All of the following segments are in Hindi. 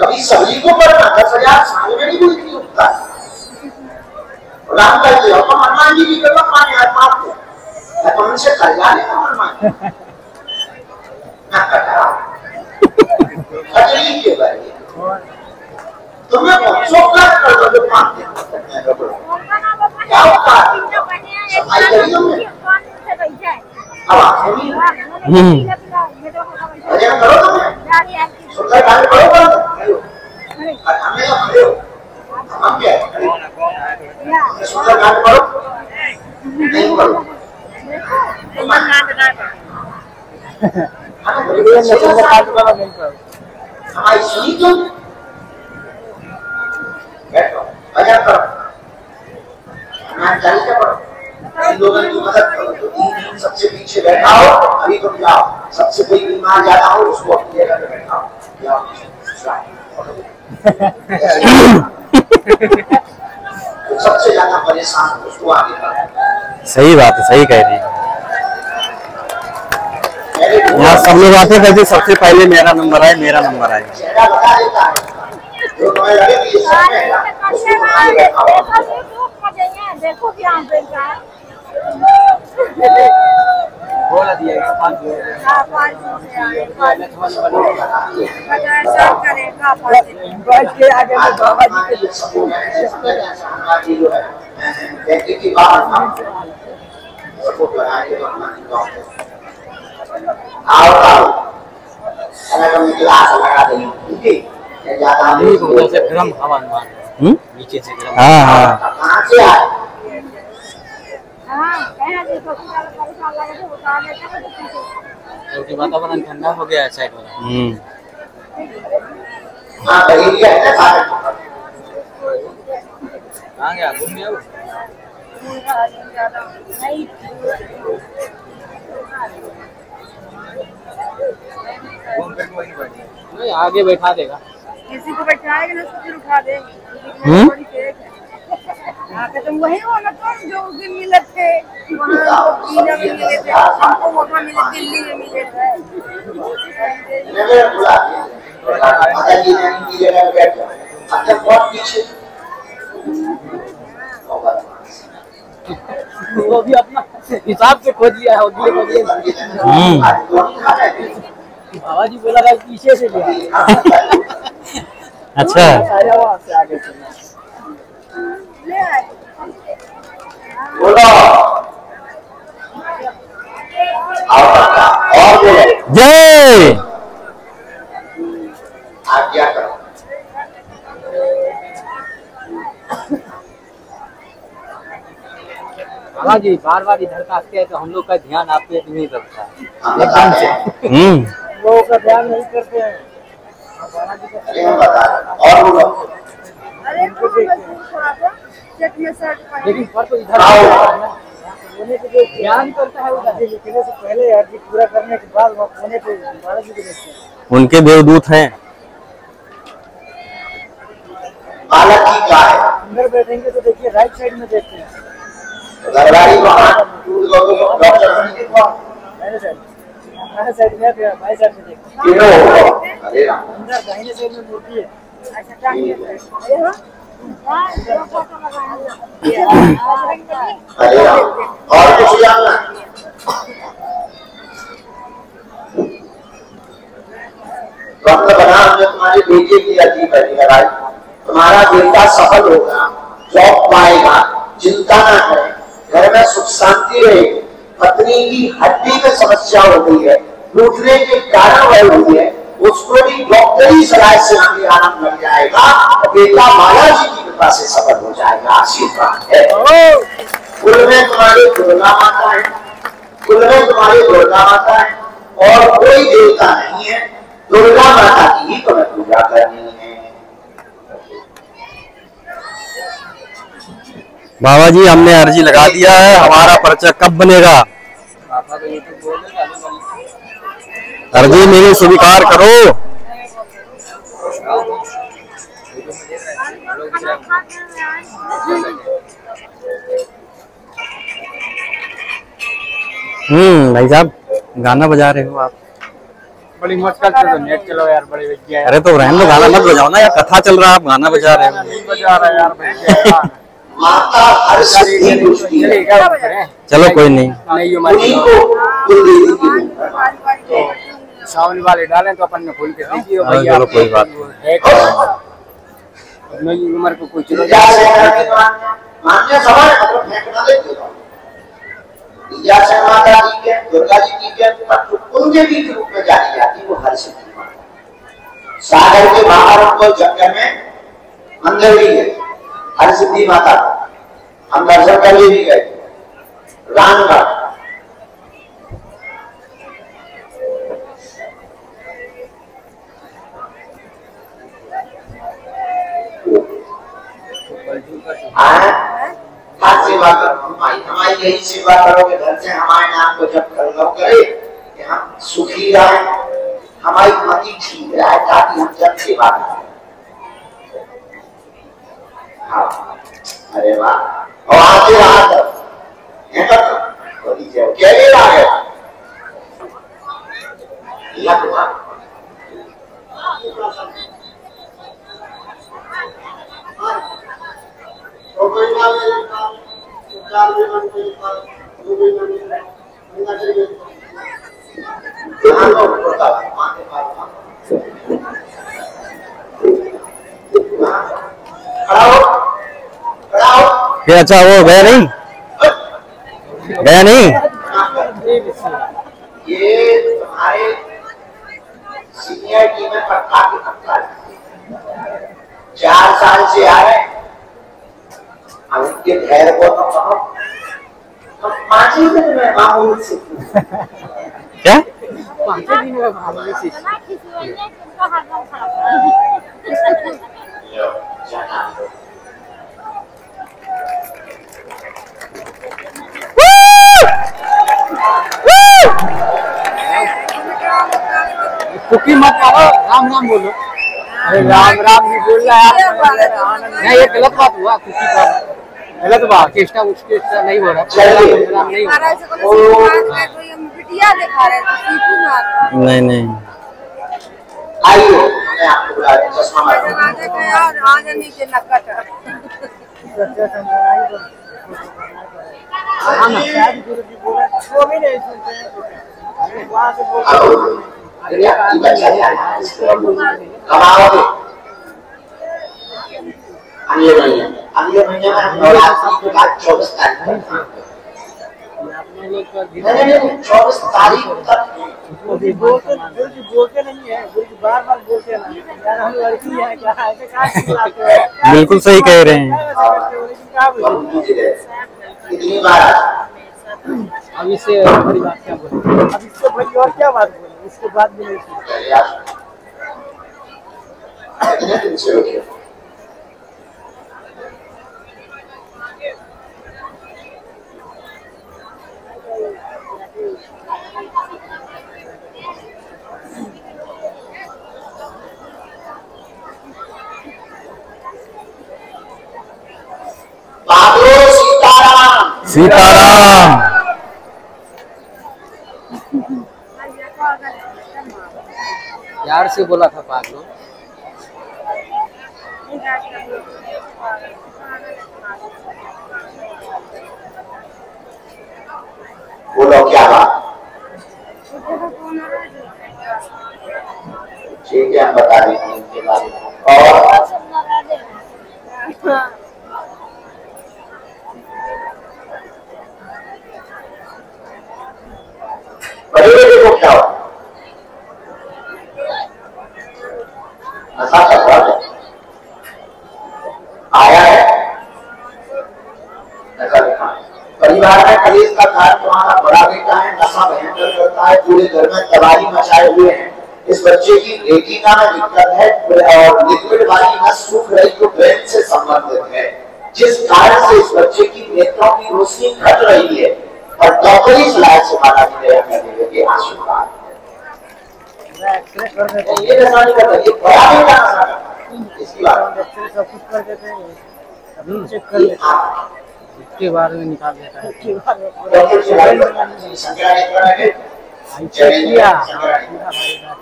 कभी सभी को पढ़ना दस हज़ार साल में नहीं कोई नहीं उठता राम का जी हम हनुमान जी की कृपा माने आज माफ़ को मैं तो उनसे कर जाने का हनुमान खजरी के बारे तुम्हें बच्चों का कर दो जो मानते हैं। क्या होता है? सफ़ाई करी तुमने? अब आँखें भी भजन करो तुमने सुंदर गाने पढ़ो पढ़ो और हमें तो खड़े हो हम क्या है? सुंदर गाने पढ़ो नहीं लगा। हमारी सुनी तुम बैठो भजन करो हमारे चालीसा पढ़ो इन लोगों की मदद करो जो सबसे पीछे बैठा हो अभी तुम जाओ सबसे कोई बीमार ज़्यादा हो उसको अपनी जगह पे बैठाओ जाओ जो सबसे ज़्यादा परेशान हो उसको आगे बढ़ाओ सही बात है सही कह रही है यहाँ सब लोग आते कहते सबसे पहले मेरा नंबर आए मेरा नंबर आए है है देखो का बोला दिया पाँच हाँ, पाँच से आए, पाँच बजाय सब करेगा पाँच से। बैठ के आगे में बाबा जी के हो हैं, हैं, है। तो आओ आओ। अलग हम गिलास लगा देंगे है? ज़्यादा नहीं से गरम हवा हम्म? नीचे से गरम हाँ हाँ। कहाँ से आए? क्योंकि वातावरण ठंडा हो गया है साइड वाला हम्म। कहीं ना भारत कहाँ गया घूम गया नहीं, आगे बैठा देगा। किसी को बैठाएगा ना तो फिर उठा देंगे हम्म? थोड़ी देर है। हाँ, तो तुम वही हो ना तुम जो उस दिन मिले थे वहाँ में मिले हमको वहाँ मिले दिल्ली में मिले अच्छा वो भी अपना हिसाब से खोज लिया है हम्म। बाबा जी बोला पीछे से लिया। अच्छा। बोलो। और बोलो। जय। आज्ञा करो? बाबा जी बार बार इधर काटते हैं तो हम लोग का ध्यान आप पे नहीं रहता है। हैं हम्म। लोगों का ध्यान नहीं करते हैं। हैं। और बोलो। में पहन लेकिन पर तो इधर आओ। होने के जो ध्यान करता है उधर लिखने से पहले अर्जी पूरा करने के बाद वहाँ होने पे बाबा जी को देखते हैं उनके देवदूत हैं। बालक की गाय अंदर बैठेंगे तो देखिए राइट साइड में देखते हैं। डॉक्टर? दाहिने साइड साइड में फिर बाएँ साइड में देखते हैं। अरे अंदर दाहिने साइड में मूर्ति है। अच्छा। अरे हाँ। और कुछ जानना वक्त बना हमने तुम्हारे बेटे की अर्जी पहली लगाई तुम्हारा बेटा सफल होगा जॉब पाएगा चिंता न करें घर में सुख शांति रहेगी पत्नी की हड्डी में समस्या हो गई है लूटने के कारण वह हुई है। उसको भी डॉक्टरी सलाह से आगे आराम लग जाएगा और बेटा बालाजी की कृपा से सफल हो जाएगा आशीर्वाद है। कुल में तुम्हारी दुर्गा माता है कुल में तुम्हारी दुर्गा माता है और कोई देवता नहीं है दुर्गा माता की ही तुम्हें पूजा करनी है। बाबा जी हमने अर्जी लगा दिया है हमारा पर्चा कब बनेगा? अर्जी मेरी स्वीकार करो हम्म भाई साहब गाना बजा रहे हो आप बड़ी मुश्किल से तो नेट चलो यार बड़े बच अरे तो रहने दो गाना मत बजाओ ना यार कथा चल रहा है आप गाना बजा रहे हो नहीं बजा रहा यार है करें चलो कोई नहीं नहीं। सावन वाले डालें तो अपन ने खोल के देखिए हाँ, भैया कोई बात है? मेरी उम्र को कोई चलो मान्य मतलब फेंकना देते विद्या माता जी के दुर्गा जी की के पर कुलदेवी के रूप में जानी जाती वो हर सिद्धि सागर के बाहर जगह में मंदिर भी है हर सिद्धि माता। हम दर्शन करने भी गए रामगढ़ हाँ? सेवा करो हमारी हमारी यही सेवा करोगे, घर से हमारे नाम को जब कर करे, कि हम सुखी रहे। हमारी मति ठीक रहे, ताकि हम जब सेवा करें। हाँ। अरे वाह। और आते रात ये तक। हो दीजिए क्या ले रहा है अच्छा वो गया नहीं? गया नहीं? ये तुम्हारे सीनियर टीम में चार साल से आ रहे इनके धैर्य को तो कहो तो पाँच दिन में मामूल से क्या पाँचों दिन में भाभी से कुकी मत करो राम राम बोलो अरे राम राम भी बोल रहा है नहीं ये गलत बात हुआ कुकी का गलत बात। चेष्टा उसके नहीं हो रहा। चलिए। राम राम नहीं हो रहा। से बोले सीखा है तो नहीं नहीं। आइए। मैं आपको बुला रहा हूँ, चश्मा मारो यार राजा नीचे नकट वो चौबीस तारीख तक बिल्कुल सही कह रहे हैं। अब इससे बड़ी बात क्या बोले? अब बड़ी और क्या बात बोले? इसके बाद भी नहीं सुनते चलिए आप कितने दिन से रुके हो? बाबू सीताराम। सीताराम। यार से बोला था पागलो। बोलो क्या बात? ठीक है हम बता देंगे इनके बारे में। और बेटे को क्या हुआ नशा कर रहा है। आया है नशा दिखा परिवार में कलेश का कारण तुम्हारा बड़ा बेटा है नशा भयंकर करता है पूरे घर में तबाही मचाए हुए हैं इस बच्चे की रेटिना में दिक्कत है और लिक्विड वाली नस सूख रही जो ब्रेन से संबंधित है जिस कारण से इस बच्चे की नेत्रों की रोशनी घट रही है और डॉक्टरी सलाह से माना गया आशीर्वाद ये करता है इसके बारे में निकाल देता है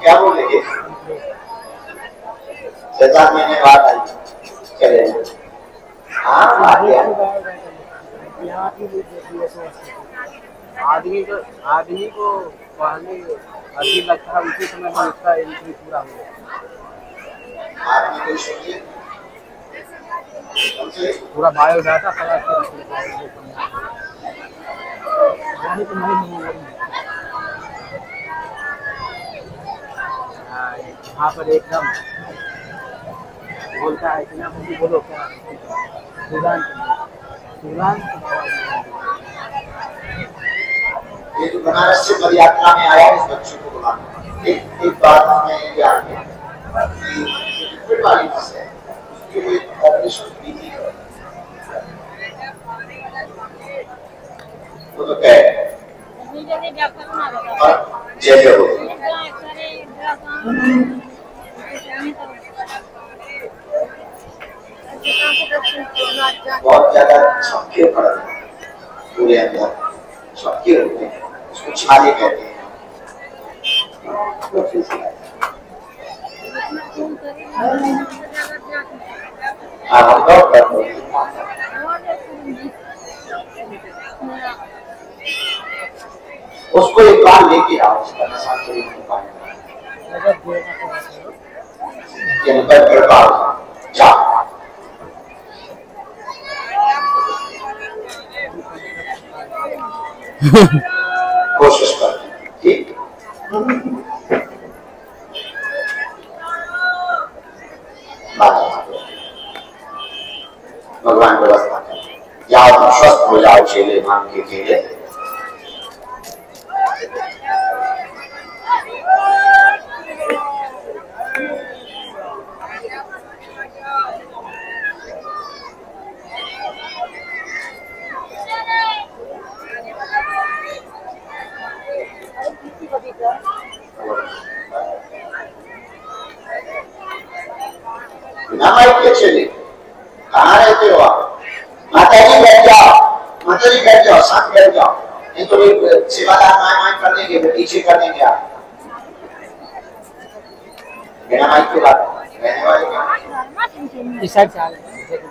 क्या बोलेंगे? महीने बाद चले यहाँ की आदमी को आदमी को पहले अभी लगता है, उसी समय में उसका एंट्री पूरा हो को पूरा बायोडाटा सारा लेता है। यहाँ पर एकदम बोलता है कि ना मुझे बोलो क्या? तुरंत तुरंत ये जो बनारस से पद यात्रा में आया, इस बच्चे को बुलाना एक एक बात ये याद है कि ट्रीटमेंट वाली बस है, उसके लिए ऑपरेशन की थी। वो तो और जय जय हो बहुत ज़्यादा छक्के पड़ हैं। पूरे अंदर छक्के होते हैं। छाले कहते हैं तो कर हैं। उसको एक बार लेके आओ, उसका नशा कोई नहीं पाएगा ये नंबर कर। पाओ जा कोशिश कर। ठीक? भगवान व्यवस्था कर जाओ स्वस्थ हो जाओ चेले मांग के केले बिना माइक के चले कहाँ रहते हो आप माता जी बैठ जाओ माता जी बैठ जाओ साथ बैठ जाओ नहीं तो ये सेवादार माए माए कर देंगे फिर पीछे कर देंगे आप बिना माइक के बात रहने वाले क्या इस साइड से आ गए। देखो,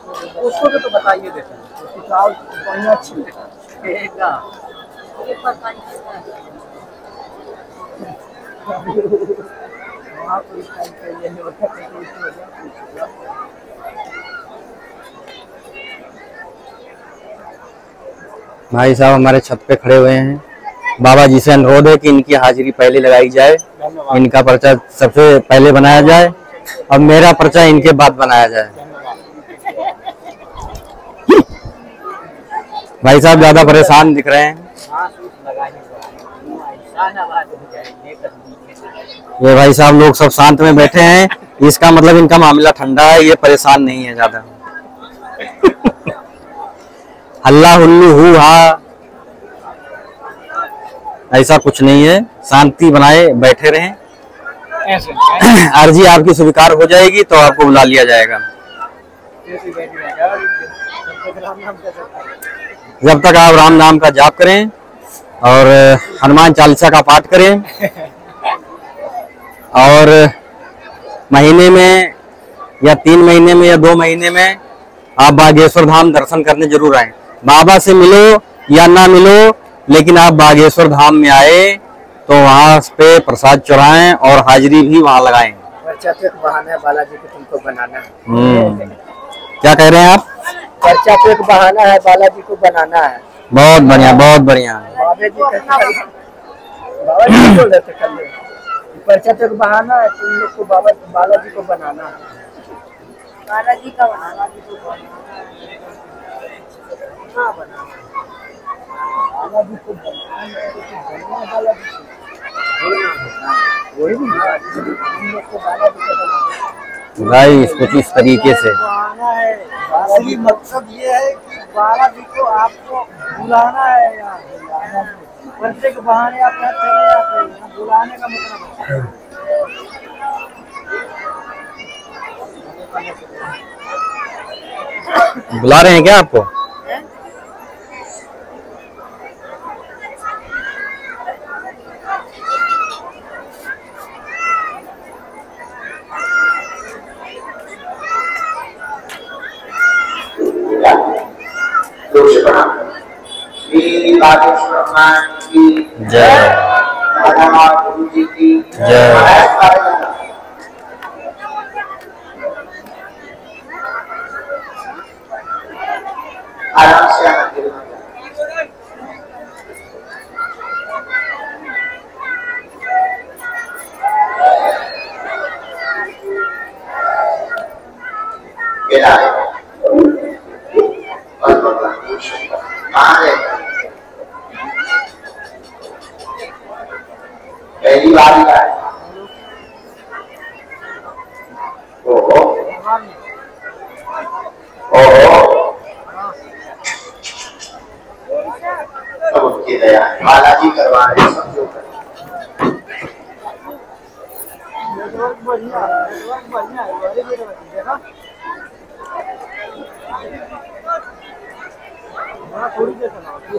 उसको भी तो बताइए देते हैं। उसकी चावल बढ़िया अच्छी भाई साहब हमारे छत पे खड़े हुए हैं। बाबा जी से अनुरोध है कि इनकी हाजिरी पहले लगाई जाए इनका पर्चा सबसे पहले बनाया जाए और मेरा पर्चा इनके बाद बनाया जाए। भाई साहब ज़्यादा परेशान दिख रहे हैं। ये भाई साहब लोग सब शांत में बैठे हैं। इसका मतलब इनका मामला ठंडा है ये परेशान नहीं है ज़्यादा। हल्ला हुल्लू हु हा। ऐसा कुछ नहीं है। शांति बनाए बैठे रहें। अर्जी आपकी स्वीकार हो जाएगी तो आपको बुला लिया जाएगा। जब तक आप राम नाम का जाप करें और हनुमान चालीसा का पाठ करें और महीने में या तीन महीने में या दो महीने में आप बागेश्वर धाम दर्शन करने ज़रूर आए। बाबा से मिलो या ना मिलो लेकिन आप बागेश्वर धाम में आए तो वहाँ पे प्रसाद चढ़ाएँ और हाजिरी भी वहाँ लगाएँ। तो बहाना बालाजी को तुमको बनाना है। हम्म। क्या कह रहे हैं आप? पर्चा तो एक बहाना है बालाजी को बनाना है। बहुत बढ़िया बहुत बढ़िया। पर्चा तो एक बहाना है तुम लोग को बाबा बालाजी को बनाना है। बालाजी का बनाना हाँ बनाना बालाजी को बनवाना है, बालाजी को। वही है, को बालाजी को बनवाना गाइस कुछ इस तरीके से? है असली मकसद ये है कि बालाजी को आपको बुलाना है यहाँ बुलाना के बहाने आप यहाँ चले जाते हैं बुलाने का मतलब बुला रहे हैं क्या आपको? मेरी बागेश्वर भगवान की जय गुरु जी की जय। आराम से आना गिर मत जाना। मेरा है बस भगवान पूछो कहाँ रहता है? पहली बार ही आया ओहो ओहो सब उनकी दया है बालाजी करवा रहे हैं सब जो कर नेटवर्क बढ़िया है, नेटवर्क बढ़िया है, बड़े बड़े बच्चे, देखा? हाँ, थोड़ी देर चलाओ, ये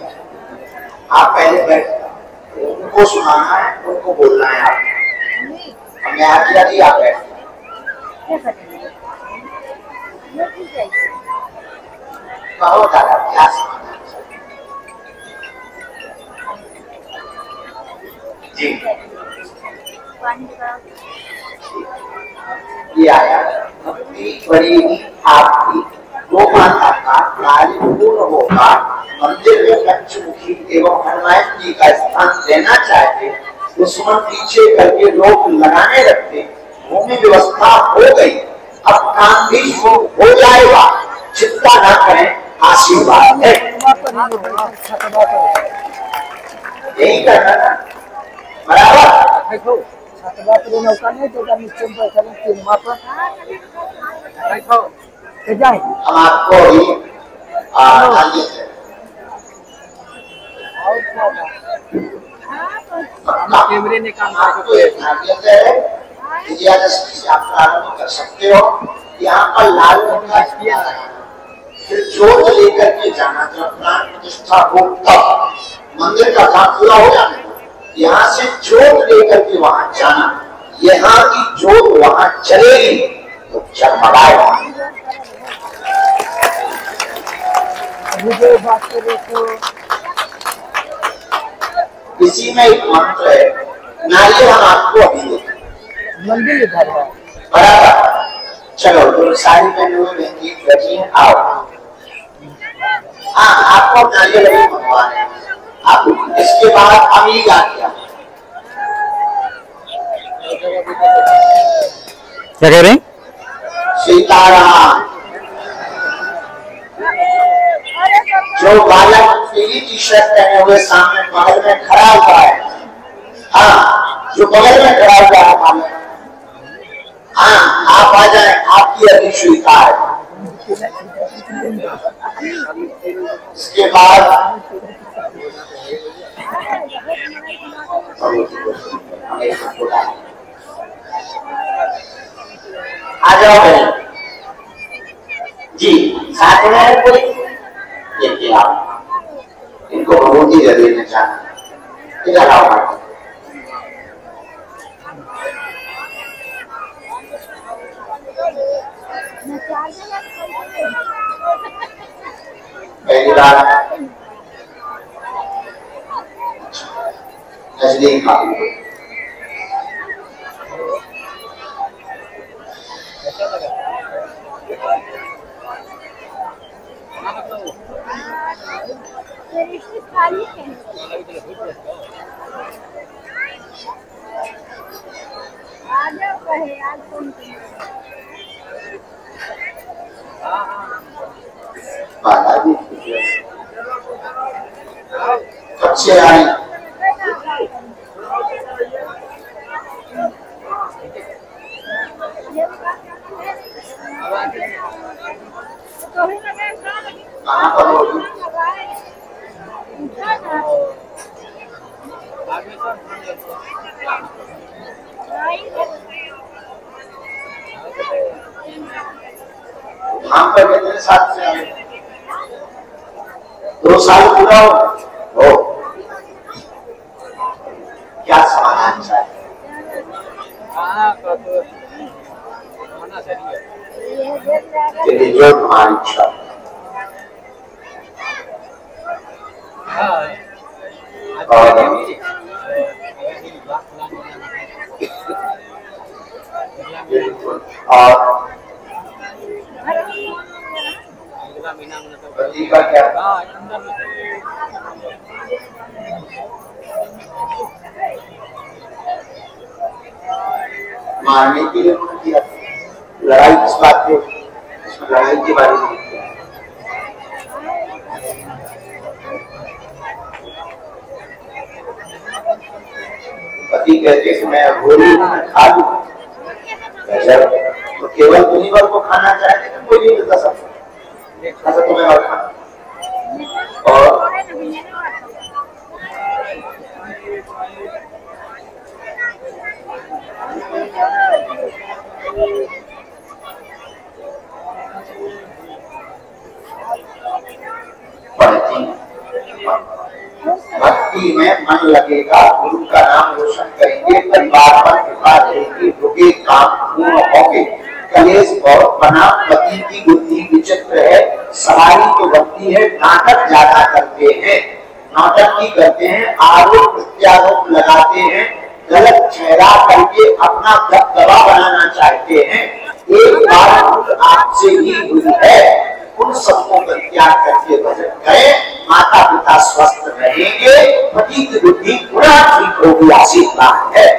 आप बैठ आप बैठ आप पहले बैठ उनको सुनाना है, उनको बोलना है आप। हमने आप बैठ क्या ये ठीक है कहो दादा, क्या जी। ये आया, भक्ति बड़ी आपकी दो माता का कार्य पूर्ण होगा। मंदिर में पंचमुखी एवं हनुमान जी का स्थान देना चाहते दुश्मन पीछे करके लोग लगाने लगते भूमि व्यवस्था हो गई। अब काम भी हो जाएगा। चिंता न करें आशीर्वाद है यही करना था। बराबर? देखो छतवा पर नौका नहीं तो का नीचे में बैठा है सिनेमा पर देखो के जाए हम आपको ही क्या कैमरे ने काम है आप प्रारंभ कर सकते हो। यहाँ पर लाल रंग का फिर जोत लेकर के जाना जब प्राण प्रतिष्ठा हो तब मंदिर का काम पूरा हो जाना। यहाँ से जोत लेकर के वहाँ जाना। यहाँ की जोत वहाँ चलेगी तो जगमगाएगा मुझे बात करे तो इसी में एक मंत्र है। नारियल हम आपको अभी देते मंदिर इधर है। बराबर। चलो तुम साड़ी पहने हुए बहन बची है आओ। हाँ आपको नारियल अभी मंगवा रहे आप इसके बाद हम ही गा दिया क्या कह रहे हैं? सीताराम। जो बालक पीली टी शर्ट पहने हुए सामने बगल में खड़ा हुआ है। हाँ जो बगल में खड़ा हुआ है बालक। हाँ आप आ जाए, आपकी अभी स्वीकार इसके बाद आ जाओ जी, साथ में है कोई देखिए इनको भगवती ज़रिए में जाना इधर आओ माता पहली बार नज़दीक आ कैसा लगा खाली है आ जाओ कहे आज फ़ोन बाला जी कब से आई कहाँ पर होगी आगे सर हम पर कितने साल से आए दो साल पूरा क्या समाधान चाहिए हाँ तो तो होना सही है तेरी जो तुम्हारी इच्छा हो। हाँ और- आज भी बात बिल्कुल और तो मारने के लिए उन्होंने किया लड़ाई किस बात पे लड़ाई के बारे में पति कहते कि मैं गोली खा लू। तो केवल पर को खाना चाहते हैं कोई नहीं मिलता सब ऐसा तुम्हें और भक्ति में मन लगेगा, गुरु का नाम रोशन करेंगे, परिवार पर कृपा रहेगी रुके काम पूर्ण होंगे। कलेश और बना पति की बुद्धि विचित्र है सवारी तो बनती है, नाटक ज़्यादा करते हैं। नाटक की करते हैं, आरोप प्रत्यारोप लगाते हैं, गलत चेहरा करके अपना दबदबा बनाना चाहते हैं। एक बार आपसे ही हुई है, उन सबको त्याग करके भजन करें। माता पिता स्वस्थ रहेंगे, पति की बुद्धि पूरा ठीक होगी आशीर्वाद है।